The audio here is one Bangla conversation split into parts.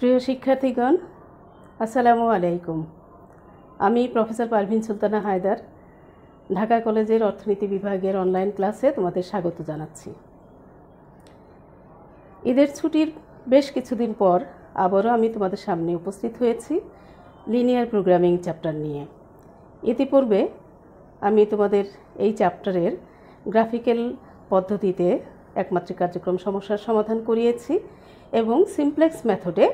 প্রিয় শিক্ষার্থীগণ, আসসালামু আলাইকুম। আমি প্রফেসর পারভিন সুলতানা হায়দার, ঢাকা কলেজের অর্থনীতি বিভাগের অনলাইন ক্লাসে তোমাদের স্বাগত জানাচ্ছি। ঈদের ছুটির বেশ কিছুদিন পর আবারও আমি তোমাদের সামনে উপস্থিত হয়েছি লিনিয়ার প্রোগ্রামিং চ্যাপ্টার নিয়ে। ইতিপূর্বে আমি তোমাদের এই চ্যাপ্টারের গ্রাফিক্যাল পদ্ধতিতে একমাত্রিক কার্যক্রম সমস্যার সমাধান করিয়েছি এবং সিমপ্লেক্স মেথডে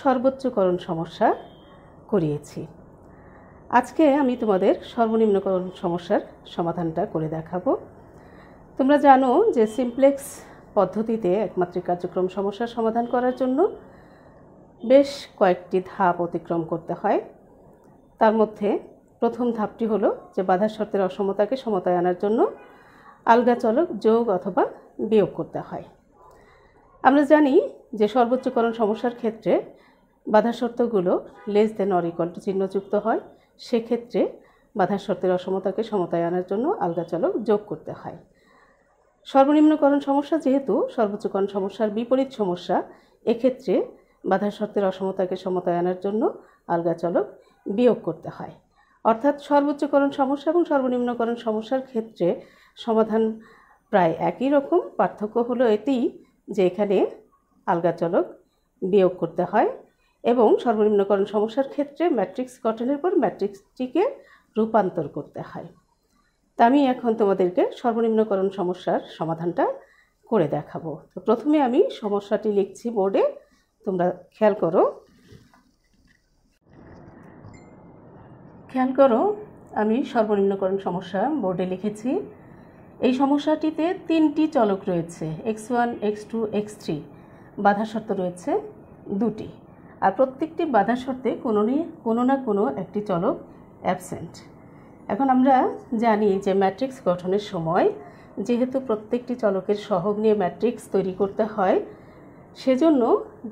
সর্বোচ্চকরণ সমস্যা করিয়েছি। আজকে আমি তোমাদের সর্বনিম্নকরণ সমস্যার সমাধানটা করে দেখাবো। তোমরা জানো যে সিমপ্লেক্স পদ্ধতিতে একমাত্রিক কার্যক্রম সমস্যার সমাধান করার জন্য বেশ কয়েকটি ধাপ অতিক্রম করতে হয়। তার মধ্যে প্রথম ধাপটি হলো যে বাধার শর্তের অসমতাকে সমতায় আনার জন্য আলগা চলক যোগ অথবা বিয়োগ করতে হয়। আমরা জানি যে সর্বোচ্চকরণ সমস্যার ক্ষেত্রে বাধা শর্তগুলো লেস দেন অর টু চিহ্নযুক্ত হয়, সেক্ষেত্রে বাধার শর্তের অসমতাকে সমতায় আনার জন্য আলগা চলক যোগ করতে হয়। সর্বনিম্নকরণ সমস্যা যেহেতু, সর্বোচ্চকরণ সমস্যার বিপরীত সমস্যা, এক্ষেত্রে বাধা শর্তের অসমতাকে সমতায় আনার জন্য আলগা চলক বিয়োগ করতে হয়। অর্থাৎ সর্বোচ্চকরণ সমস্যা এবং সর্বনিম্নকরণ সমস্যার ক্ষেত্রে সমাধান প্রায় একই রকম। পার্থক্য হলো এটি যে এখানে আলগা চলক বিয়োগ করতে হয় এবং সর্বনিম্নকরণ সমস্যার ক্ষেত্রে ম্যাট্রিক্স গঠনের পর ম্যাট্রিক্সটিকে রূপান্তর করতে হয়। তা আমি এখন তোমাদেরকে সর্বনিম্নকরণ সমস্যার সমাধানটা করে দেখাবো। তো প্রথমে আমি সমস্যাটি লিখছি বোর্ডে। তোমরা খেয়াল করো। খেয়াল করো, আমি সর্বনিম্নকরণ সমস্যা বোর্ডে লিখেছি। এই সমস্যাটিতে তিনটি চলক রয়েছে, x one, x two, x three. বাধা শর্ত রয়েছে দুটি। আর প্রত্যেকটি বাধা শর্তে কোনো কোনো না কোনো একটি চলক অ্যাবসেন্ট এখন আমরা জানি যে ম্যাট্রিক্স গঠনের সময় যেহেতু প্রত্যেকটি চলকের সহগ নিয়ে ম্যাট্রিক্স তৈরি করতে হয়, সেজন্য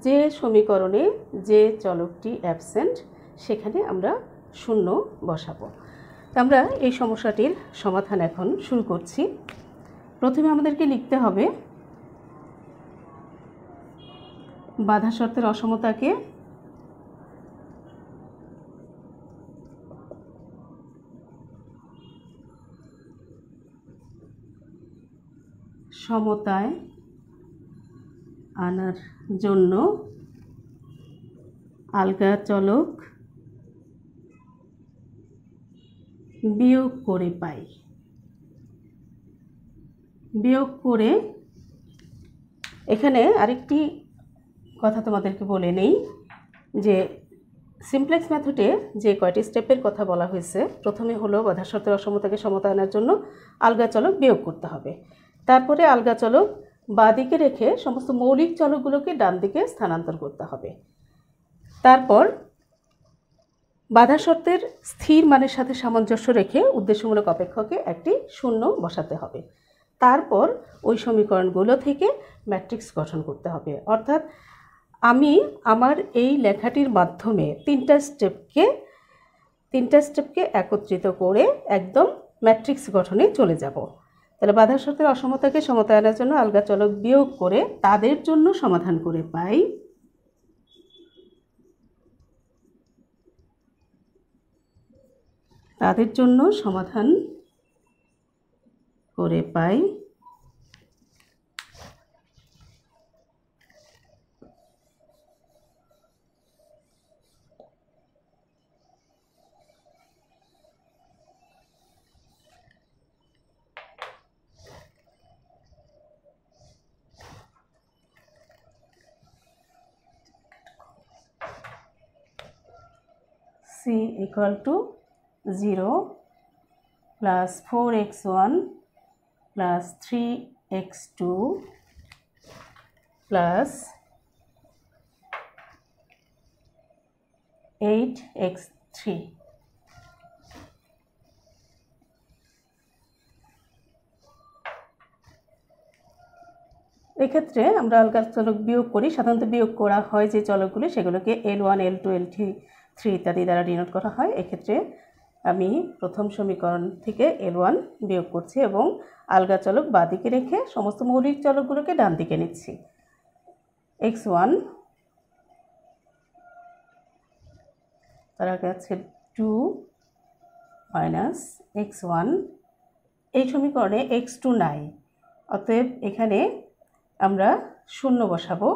যে সমীকরণে যে চলকটি অ্যাবসেন্ট সেখানে আমরা শূন্য বসাবো। আমরা এই সমস্যাটির সমাধান এখন শুরু করছি। প্রথমে আমাদেরকে লিখতে হবে বাধা শর্তের অসমতাকে সমতায় আনার জন্য আলগা চলক বিয়োগ করে পাই। বিয়োগ করে এখানে আরেকটি কথা তোমাদেরকে বলে নেই যে সিমপ্লেক্স মেথডে যে কয়টি স্টেপের কথা বলা হয়েছে, প্রথমে হলো বাধা শর্তের অসমতাকে সমতা আনার জন্য আলগা চলক বিয়োগ করতে হবে। তারপরে আলগা চলক বাদিকে রেখে সমস্ত মৌলিক চলকগুলোকে ডান দিকে স্থানান্তর করতে হবে। তারপর বাধা শর্তের স্থির মানের সাথে সামঞ্জস্য রেখে উদ্দেশ্যমূলক অপেক্ষকে একটি শূন্য বসাতে হবে। তারপর ওই সমীকরণগুলো থেকে ম্যাট্রিক্স গঠন করতে হবে। অর্থাৎ আমি আমার এই লেখাটির মাধ্যমে তিনটা স্টেপকে তিনটা স্টেপকে একত্রিত করে একদম ম্যাট্রিক্স গঠনে চলে যাব। তাহলে বাধা শর্তের অসমতাকে সমতায়নের জন্য আলগা চলক বিয়োগ করে তাদের জন্য সমাধান করে পাই। তাদের জন্য সমাধান করে পাই। Equal to 0 plus 4x1 plus 3x2 plus 8x3 এক্ষেত্রে আমরা আলগা চলক বিয়োগ করি। সাধারণত বিয়োগ করা হয় যে চলকগুলি, সেগুলোকে l one l two l three three ইত্যাদি দ্বারা ডিনোট করা হয়, এক্ষেত্রে আমি প্রথম সমীকরণ থেকে এল ওয়ান বিয়োগ করছি এবং আলগা চলক বাদিকে রেখে সমস্ত মৌলিক চলকগুলোকে ডান দিকে নিচ্ছি। এক্স ওয়ান তার আগে আছে টু মাইনাস এক্স ওয়ান এই সমীকরণে এক্স টু নাই, অতএব এখানে আমরা শূন্য বসাবো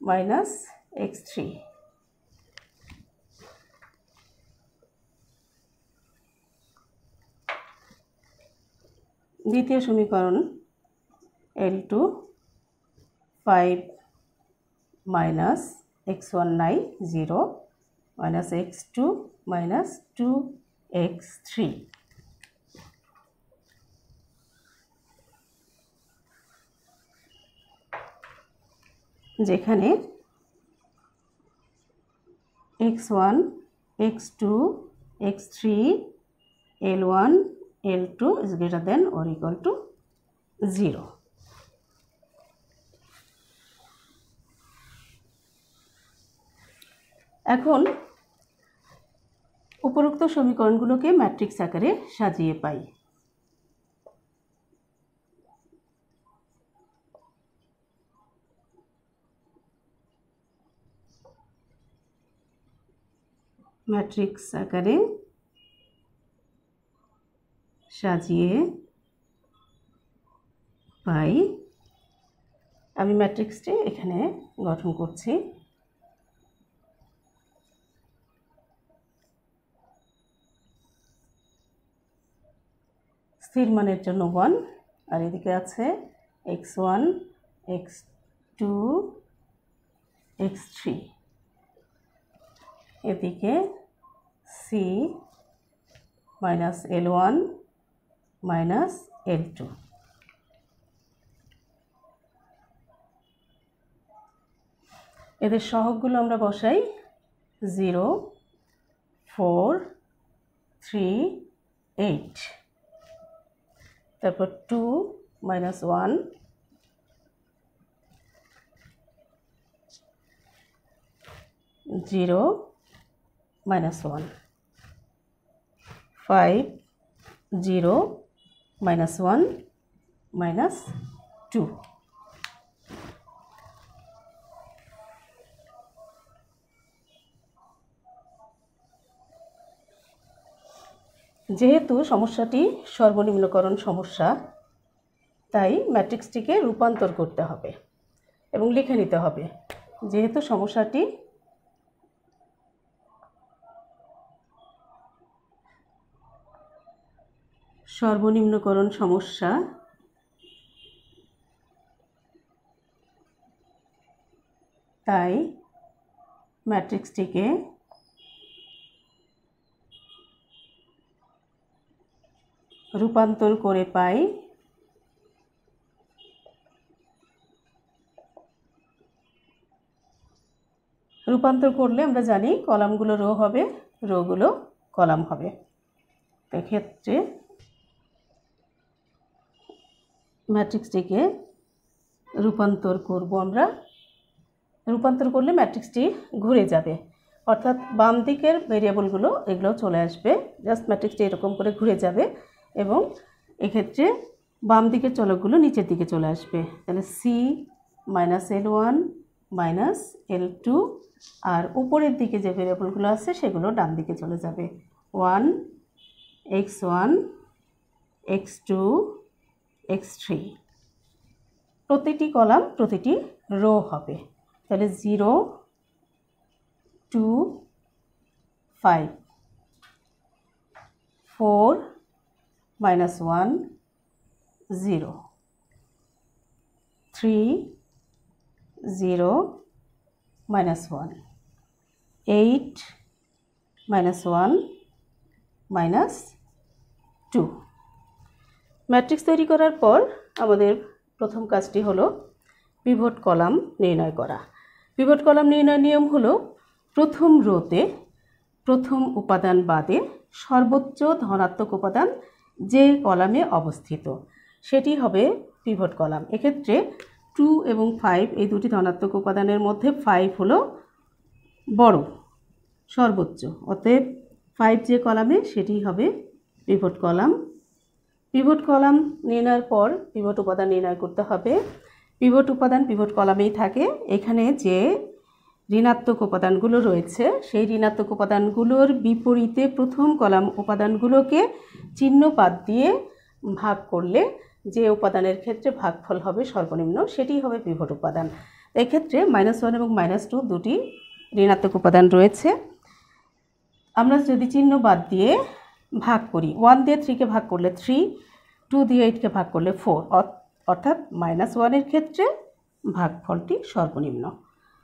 মাইনাস এক্স থ্রি দ্বিতীয় সমীকরণ l two five minus x one নাই zero minus x two minus two x three যেখানে x one x two x three l one l two is greater than or equal to zero এখন উপরোক্ত সমীকরণগুলোকে ম্যাট্রিক্স আকারে সাজিয়ে পাই। ম্যাট্রিক্স আকারে সাজিয়ে পাই। আমি ম্যাট্রিক্সটি এখানে গঠন করছি। স্থির মানের জন্য ওয়ান আর এদিকে আছে x one x two x three এদিকে c minus l one l two এদের সহগগুলো আমরা বসাই জিরো ফোর থ্রি এইট তারপর two minus one zero minus one five zero minus one minus two যেহেতু সমস্যাটি সর্বনিম্নকরণ সমস্যা, তাই ম্যাট্রিক্সটিকে রূপান্তর করতে হবে এবং লিখে নিতে হবে। যেহেতু সমস্যাটি সর্বনিম্নকরণ সমস্যা। তাই ম্যাট্রিক্সটিকে রূপান্তর করে পাই। রূপান্তর করলে আমরা জানি কলামগুলো রো হবে, রোগুলো কলাম হবে। এক্ষেত্রে ম্যাট্রিক্সটিকে রূপান্তর করব আমরা। রূপান্তর করলে ম্যাট্রিক্সটি ঘুরে যাবে। অর্থাৎ বাম দিকের ভেরিয়েবলগুলো এগুলো চলে আসবে। জাস্ট ম্যাট্রিক্সটি এরকম করে ঘুরে যাবে এবং এক্ষেত্রে বাম দিকের চলকগুলো নিচের দিকে চলে আসবে। তাহলে c minus l one minus l two আর উপরের দিকে যে ভেরিয়েবলগুলো আছে সেগুলো ডান দিকে চলে যাবে। One x one x two x three প্রতিটি কলাম প্রতিটি রো হবে। তাহলে zero two five four minus one zero three zero minus one eight minus one minus two matrix তৈরি করার পর আমাদের প্রথম কাজটি হলো পিভট কলাম নির্ণয় করা। পিভট কলাম নির্ণয় নিয়ম হলো প্রথম রোতে প্রথম উপাদান বাদে সর্বোচ্চ ধনাত্মক উপাদান যে কলামে অবস্থিত, সেটি হবে পিভট কলাম। এক্ষেত্রে টু এবং ফাইভ এই দুটি ধনাত্মক উপাদানের মধ্যে ফাইভ হলো বড়, সর্বোচ্চ। অতএব ফাইভ যে কলামে, সেটি হবে পিভট কলাম পিভট কলাম নির্ণয়ের পর পিভট উপাদান নির্ণয় করতে হবে। পিভট উপাদান পিভট কলামেই থাকে। এখানে যে ঋণাত্মক উপাদানগুলো রয়েছে, সেই ঋণাত্মক উপাদানগুলোর বিপরীতে প্রথম কলাম উপাদানগুলোকে চিহ্ন বাদ দিয়ে ভাগ করলে যে উপাদানের ক্ষেত্রে ভাগফল হবে সর্বনিম্ন, সেটি হবে পিভট উপাদান। এক্ষেত্রে মাইনাস ওয়ান এবং মাইনাস টু দুটি ঋণাত্মক উপাদান রয়েছে। আমরা যদি চিহ্ন বাদ দিয়ে ভাগ করি। ওয়ান দিয়ে থ্রিকে ভাগ করলে থ্রি টু দিয়ে এইটকে ভাগ করলে ফোর অর্থাৎ মাইনাস ওয়ানের ক্ষেত্রে ভাগফলটি সর্বনিম্ন।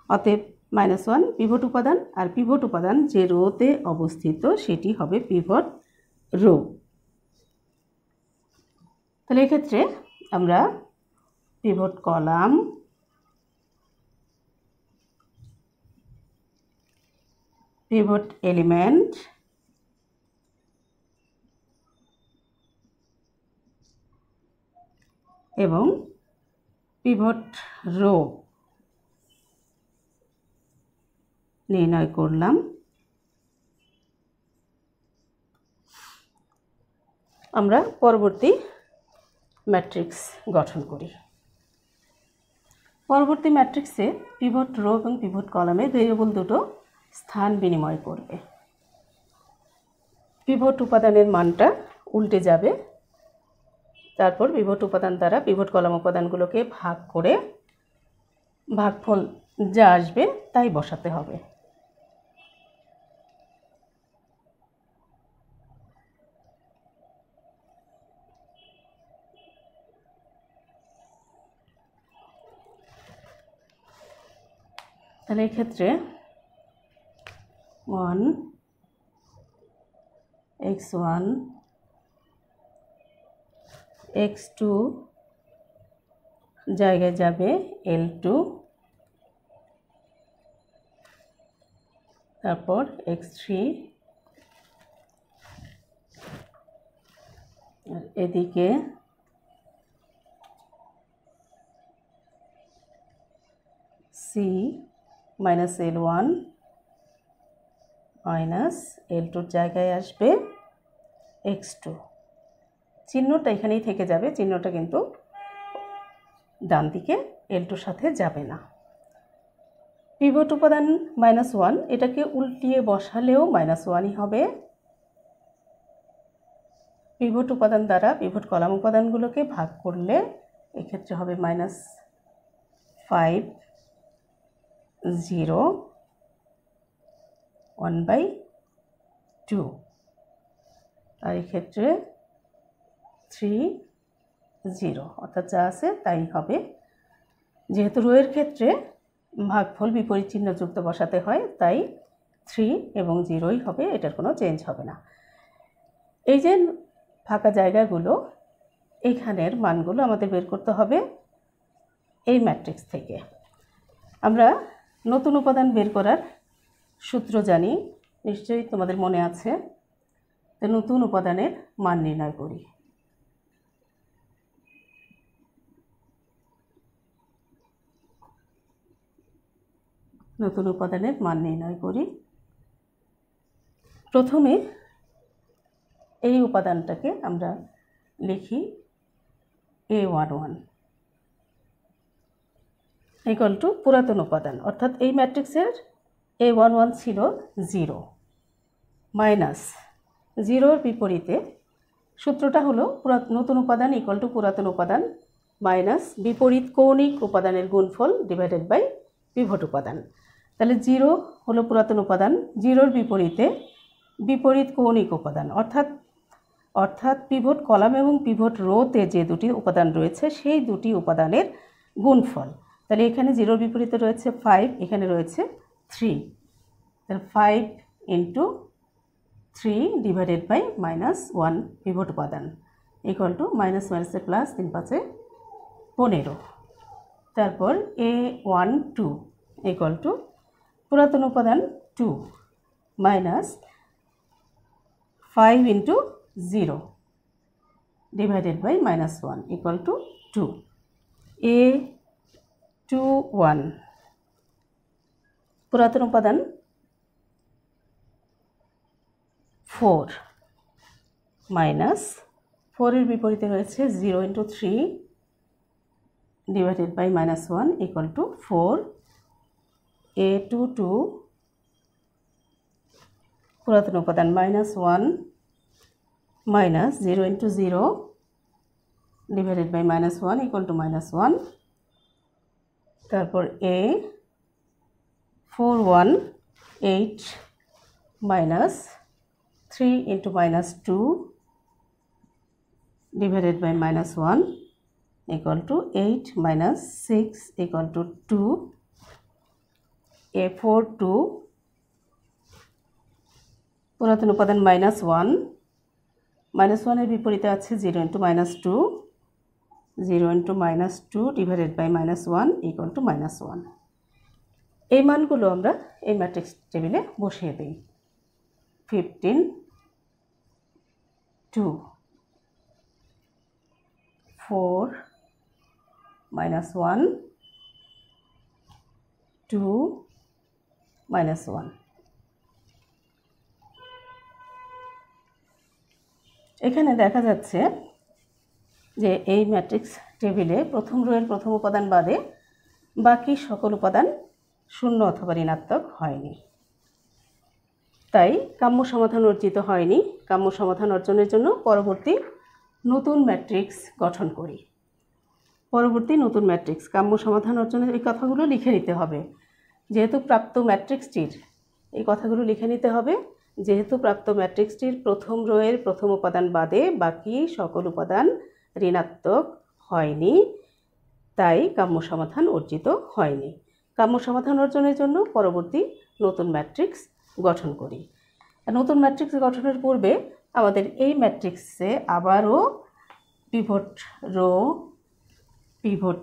অতএব মাইনাস ওয়ান পিভট উপাদান আর পিভট উপাদান যে রোতে অবস্থিত সেটি হবে পিভট রো তাহলে এক্ষেত্রে আমরা পিভট কলাম পিভট এলিমেন্ট এবং পিভট রো নির্ণয় করলাম। আমরা পরবর্তী ম্যাট্রিক্স গঠন করি। পরবর্তী ম্যাট্রিক্সে পিভট রো এবং পিভট কলামে ভেরিয়েবল দুটো স্থান বিনিময় করবে। পিভট উপাদানের মানটা উল্টে যাবে। তারপর পিভট উপাদান দ্বারা পিভট কলাম উপাদানগুলোকে ভাগ করে ভাগফল যা আসবে তাই বসাতে হবে। তাহলে এক্ষেত্রে one, x one x two জায়গায় যাবে এল টু তারপর এক্স থ্রি এদিকে c minus l one minus l টুর জায়গায় আসবে এক্স টু চিহ্নটা এখানেই থেকে যাবে, চিহ্নটা কিন্তু ডান দিকে এল টুর সাথে যাবে না। পিভট উপাদান মাইনাস ওয়ান এটাকে উল্টিয়ে বসালেও মাইনাস ওয়ানই হবে। পিভট উপাদান দ্বারা পিভট কলাম উপাদানগুলোকে ভাগ করলে এক্ষেত্রে হবে minus five zero one by two আর এক্ষেত্রে থ্রি জিরো অর্থাৎ যা আছে তাই হবে। যেহেতু রোয়ের ক্ষেত্রে ভাগফল বিপরীত চিহ্ন যুক্ত বসাতে হয়, তাই থ্রি এবং জিরোই হবে, এটার কোনো চেঞ্জ হবে না। এই যে ফাঁকা জায়গাগুলো এইখানের মানগুলো আমাদের বের করতে হবে এই ম্যাট্রিক্স থেকে। আমরা নতুন উপাদান বের করার সূত্র জানি, নিশ্চয়ই তোমাদের মনে আছে। তো নতুন উপাদানের মান নির্ণয় করি। নতুন উপাদানের মান নির্ণয় করি। প্রথমে এই উপাদানটাকে আমরা লিখি a one one equal to পুরাতন উপাদান, অর্থাৎ এই ম্যাট্রিক্সের এ ওয়ান ওয়ান ছিল জিরো মাইনাস জিরোর বিপরীতে সূত্রটা হলো পুরাত নতুন উপাদান ইকুয়াল টু পুরাতন উপাদান মাইনাস বিপরীত কৌণিক উপাদানের গুণফল ডিভাইডেড বাই পিভট উপাদান। তাহলে জিরো হলো পুরাতন উপাদান, জিরোর বিপরীতে বিপরীত কৌণিক উপাদান। অর্থাৎ অর্থাৎ পিভট কলাম এবং পিভট রোতে যে দুটি উপাদান রয়েছে, সেই দুটি উপাদানের গুণফল। তাহলে এখানে জিরোর বিপরীতে রয়েছে ফাইভ এখানে রয়েছে থ্রি তাহলে five into three divided by minus one pivot উপাদান ইকুয়াল টু মাইনাস মাইনাসে প্লাস তিন পাঁচে পনেরো। তারপর a one two equal to পুরাতন উপাদান two minus five into zero divided by minus one equal to two a two one পুরাতন উপাদান ফোর মাইনাস ফোরের বিপরীতে রয়েছে zero into three divided by minus one equal to four a two two পুরাতন উপাদান minus one minus zero into zero divided by minus one equal to minus one তারপর a four one eight minus three into minus two divided by minus 1 equal to 8 minus 6 equal to 2 a4 2 পুরাতন উপাদান মাইনাস ওয়ান মাইনাস ওয়ানের বিপরীতে আছে zero into minus two zero into minus two divided by minus one equal to minus one এই মানগুলো আমরা এই ম্যাট্রিক্স টেবিলে বসিয়ে দিই। Fifteen two four minus one two minus one এখানে দেখা যাচ্ছে যে এই ম্যাট্রিক্স টেবিলে প্রথম রোয়ের প্রথম উপাদান বাদে বাকি সকল উপাদান শূন্য অথবা ঋণাত্মক হয়নি। তাই কাম্য সমাধান অর্জিত হয়নি। কাম্য সমাধান অর্জনের জন্য পরবর্তী নতুন ম্যাট্রিক্স গঠন করি। পরবর্তী নতুন ম্যাট্রিক্স কাম্য সমাধান অর্জনের এই কথাগুলো লিখে নিতে হবে। যেহেতু প্রাপ্ত ম্যাট্রিক্সটির এই কথাগুলো লিখে নিতে হবে। যেহেতু প্রাপ্ত ম্যাট্রিক্সটির প্রথম রোয়ের প্রথম উপাদান বাদে বাকি সকল উপাদান ঋণাত্মক হয়নি, তাই কাম্য সমাধান অর্জিত হয়নি। কাম্য সমাধান অর্জনের জন্য পরবর্তী নতুন ম্যাট্রিক্স গঠন করি। নতুন ম্যাট্রিক্স গঠনের পূর্বে আমাদের এই ম্যাট্রিক্সে আবারও pivot row pivot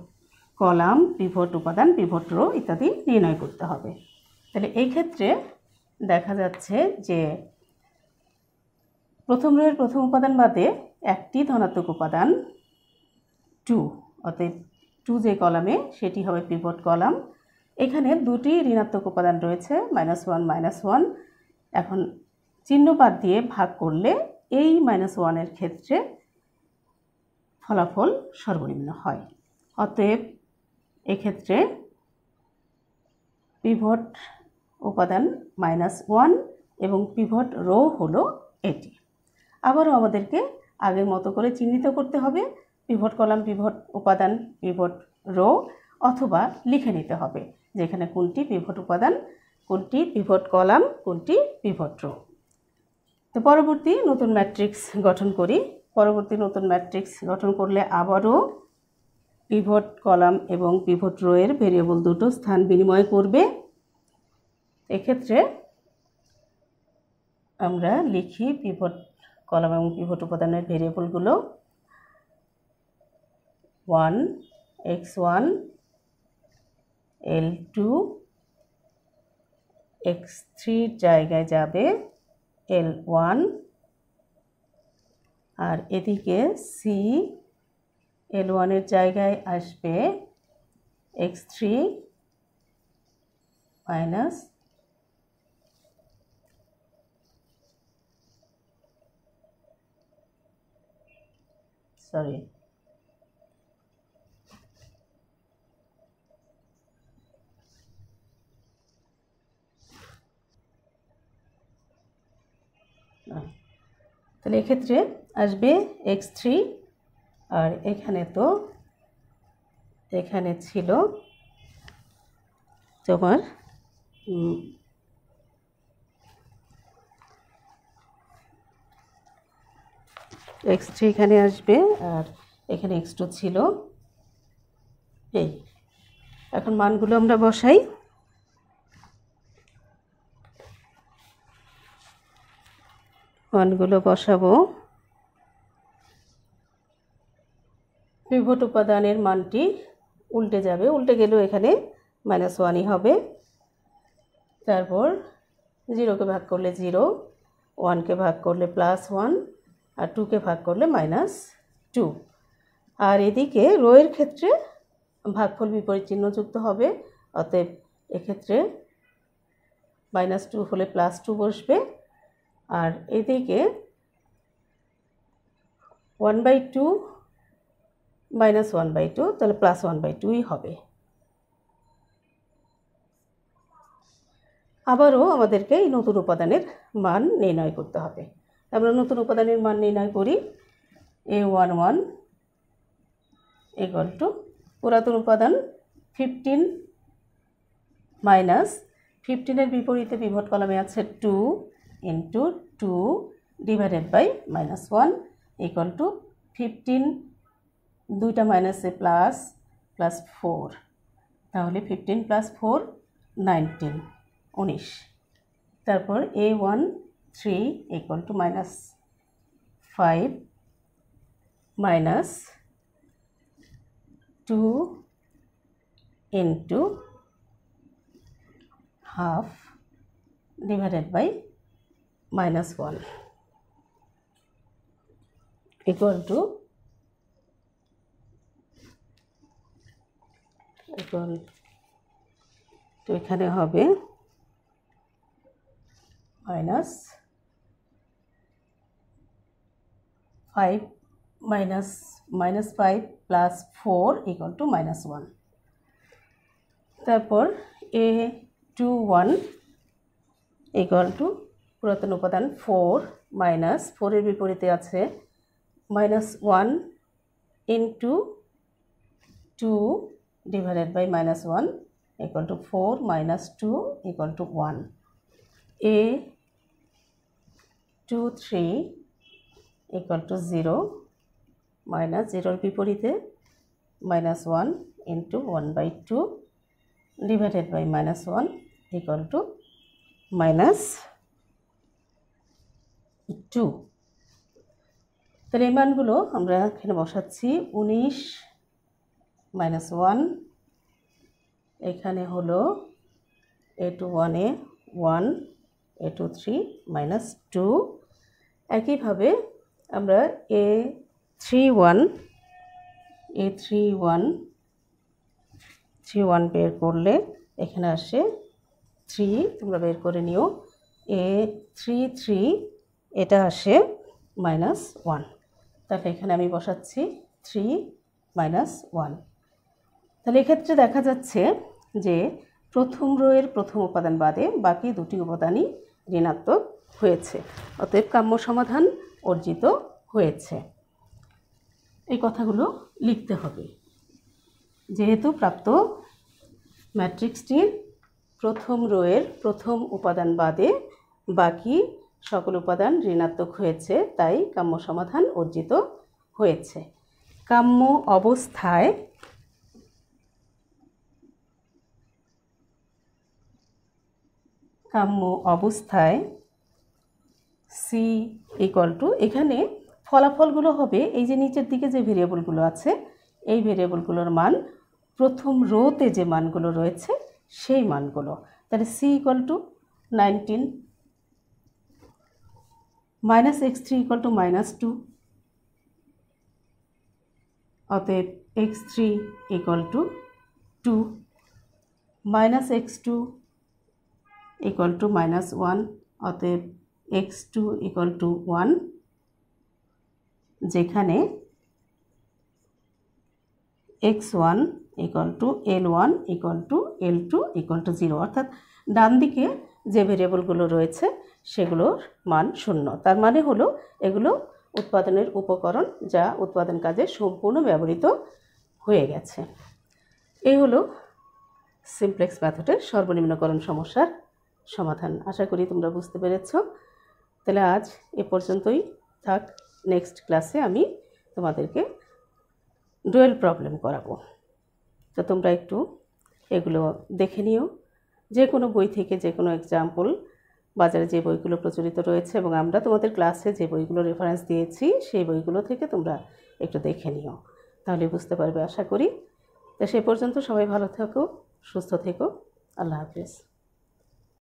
column pivot উপাদান পিভট রো ইত্যাদি নির্ণয় করতে হবে। তাহলে এই ক্ষেত্রে দেখা যাচ্ছে যে প্রথম রোয়ের প্রথম উপাদান বাদে একটি ধনাত্মক উপাদান টু অতএব টু যে কলামে সেটি হবে পিভট কলাম। এখানে দুটি ঋণাত্মক উপাদান রয়েছে মাইনাস ওয়ান মাইনাস ওয়ান এখন চিহ্ন বাদ দিয়ে ভাগ করলে এই মাইনাস ওয়ানের ক্ষেত্রে ফলাফল সর্বনিম্ন হয়। অতএব এক্ষেত্রে পিভট উপাদান মাইনাস ওয়ান এবং পিভট রো হলো এটি। আবারও আমাদেরকে আগের মতো করে চিহ্নিত করতে হবে পিভট কলাম পিভট উপাদান পিভট রো অথবা লিখে নিতে হবে, যেখানে কোনটি পিভট উপাদান, কোনটি পিভট কলাম কোনটি পিভট রো তো পরবর্তী নতুন ম্যাট্রিক্স গঠন করি। পরবর্তী নতুন ম্যাট্রিক্স গঠন করলে আবারও পিভট কলাম এবং পিভট রোয়ের ভেরিয়েবল দুটো স্থান বিনিময় করবে। এক্ষেত্রে আমরা লিখি পিভট কলাম এবং পিভট উপাদানের ভেরিয়েবলগুলো one x one l two x থ্রির জায়গায় যাবে এল ওয়ান আর এদিকে সি এল ওয়ানের জায়গায় আসবে এক্স থ্রি মাইনাস সরি তাহলে এক্ষেত্রে আসবে এক্স থ্রি আর এখানে তো, এখানে ছিল তোমার এক্স থ্রি এখানে আসবে আর এখানে এক্স টু ছিল। এই, এখন মানগুলো আমরা বসাই। মানগুলো বসাবো। পিভট উপাদানের মানটি উল্টে যাবে। উল্টে গেলেও এখানে মাইনাস ওয়ানই হবে। তারপর জিরোকে ভাগ করলে জিরো ওয়ানকে ভাগ করলে প্লাস ওয়ান আর টুকে ভাগ করলে মাইনাস টু আর এদিকে রোয়ের ক্ষেত্রে ভাগফল বিপরীত চিহ্ন যুক্ত হবে, অতএব এক্ষেত্রে মাইনাস টু হলে প্লাস টু বসবে। আর এদিকে one by two minus one by two, তাহলে প্লাস ওয়ান বাই টুই হবে। আবারও আমাদেরকে এই নতুন উপাদানের মান নির্ণয় করতে হবে। আমরা নতুন উপাদানের মান নির্ণয় করি, a one one equal to, পুরাতন উপাদান ফিফটিন মাইনাস ফিফটিনের বিপরীতে পিভট কলামে আছে two into two divided by minus one equal to fifteen দুইটা মাইনাসে প্লাস প্লাস ফোর তাহলে ফিফটিন প্লাস ফোর নাইনটিন উনিশ। তারপর a one three equal to minus five minus two into half divided by minus one equal to equal তো এখানে হবে minus five minus minus five plus four equal to minus one তারপর a two one equal to পুরাতন উপাদান ফোর মাইনাস ফোরের বিপরীতে আছে minus one into two divided by minus one equal to four minus two equal to one a two three equal to zero minus জিরোর বিপরীতে minus one into one by two divided by minus one equal to minus two তাহলে এই মানগুলো আমরা এখানে বসাচ্ছি, উনিশ মাইনাস ওয়ান এখানে হলো এ টু ওয়ানে one a two three minus two একইভাবে আমরা a three one a three one three one বের করলে এখানে আসে থ্রি তোমরা বের করে নিও। এ থ্রি থ্রি এটা আসে মাইনাস ওয়ান তাহলে এখানে আমি বসাচ্ছি থ্রি মাইনাস ওয়ান তাহলে এক্ষেত্রে দেখা যাচ্ছে যে প্রথম রোয়ের প্রথম উপাদান বাদে বাকি দুটি উপাদানই ঋণাত্মক হয়েছে। অতএব কাম্য সমাধান অর্জিত হয়েছে। এই কথাগুলো লিখতে হবে। যেহেতু প্রাপ্ত ম্যাট্রিক্সটির প্রথম রোয়ের প্রথম উপাদান বাদে বাকি সকল উপাদান ঋণাত্মক হয়েছে, তাই কাম্য সমাধান অর্জিত হয়েছে। কাম্য অবস্থায় কাম্য অবস্থায় সি ইকুয়াল টু এখানে ফলাফলগুলো হবে এই যে নিচের দিকে যে ভেরিয়েবলগুলো আছে, এই ভেরিয়েবলগুলোর মান প্রথম রোতে যে মানগুলো রয়েছে সেই মানগুলো। তাহলে c equal to nineteen minus x three equal to minus two অতএব x three equal to two minus x two equal to minus one অতএব x two equal to one যেখানে x one equal to l one equal to l two equal to zero অর্থাৎ ডান দিকে যে ভেরিয়েবলগুলো রয়েছে, সেগুলোর মান শূন্য। তার মানে হলো এগুলো উৎপাদনের উপকরণ যা উৎপাদন কাজে সম্পূর্ণ ব্যবহৃত হয়ে গেছে। এই হলো সিমপ্লেক্স মেথডের সর্বনিম্নকরণ সমস্যার সমাধান। আশা করি তোমরা বুঝতে পেরেছ। তাহলে আজ এ পর্যন্তই থাক। নেক্সট ক্লাসে আমি তোমাদেরকে ডুয়েল প্রবলেম করাবো। তো তোমরা একটু এগুলো দেখে নিও। যে কোনো বই থেকে যে কোনো এক্সাম্পল বাজারে যে বইগুলো প্রচলিত রয়েছে এবং আমরা তোমাদের ক্লাসে যে বইগুলো রেফারেন্স দিয়েছি, সেই বইগুলো থেকে তোমরা একটু দেখে নিও। তাহলে বুঝতে পারবে, আশা করি। তো সে পর্যন্ত সবাই ভালো থেকো, সুস্থ থেকো। আল্লাহ হাফিজ।